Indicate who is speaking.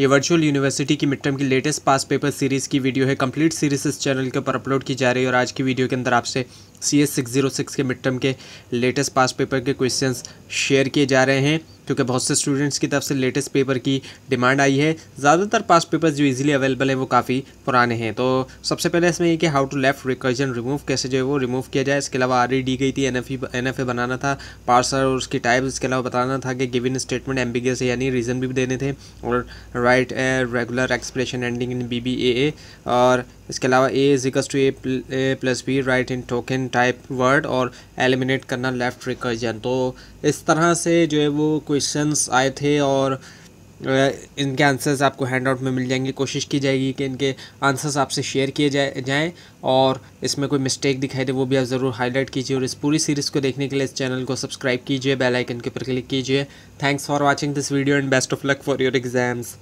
Speaker 1: ये virtual university की mid term की लेटेस्ट पास पेपर सीरीज़ की वीडियो है. कंप्लीट सीरीज़ इस चैनल के ऊपर अपलोड की जा रही है और आज की वीडियो के अंदर आपसे C S six zero six के मिड टर्म के लेटेस्ट पास पेपर के क्वेश्चंस शेयर किए जा रहे हैं, क्योंकि बहुत से स्टूडेंट्स की तरफ़ से लेटेस्ट पेपर की डिमांड आई है। ज़्यादातर पास पेपर्स जो इजीली अवेलेबल हैं, वो काफ़ी पुराने हैं। तो सबसे पहले इसमें ये कि how to left recursion remove कैसे जो है वो रिमूव किया जाए। इसके अलावा आर दी गई थी एन एफ़ बनाना था पार्सर और उसकी टाइप इसके अलावा बताना था कि गिवन स्टेटमेंट एम्बिगस यानी रीज़न भी देने थे, और write regular expression ending in B B A और इसके अलावा A equals to A plus B right in token type word और एलिमिनेट करना लेफ़्ट रिकर्जन तो इस तरह से जो है वो क्वेश्चंस आए थे और इनके आंसर्स आपको हैंड आउट में मिल जाएँगे। कोशिश की जाएगी कि इनके आंसर्स आपसे शेयर किए जाए, जाएँ और इसमें कोई मिस्टेक दिखाई दे, वो भी आप ज़रूर हाईलाइट कीजिए और इस पूरी सीरीज़ को देखने के लिए इस चैनल को सब्सक्राइब कीजिए बेल आइकन के ऊपर क्लिक कीजिए। Thanks for watching this video and best of luck for your exams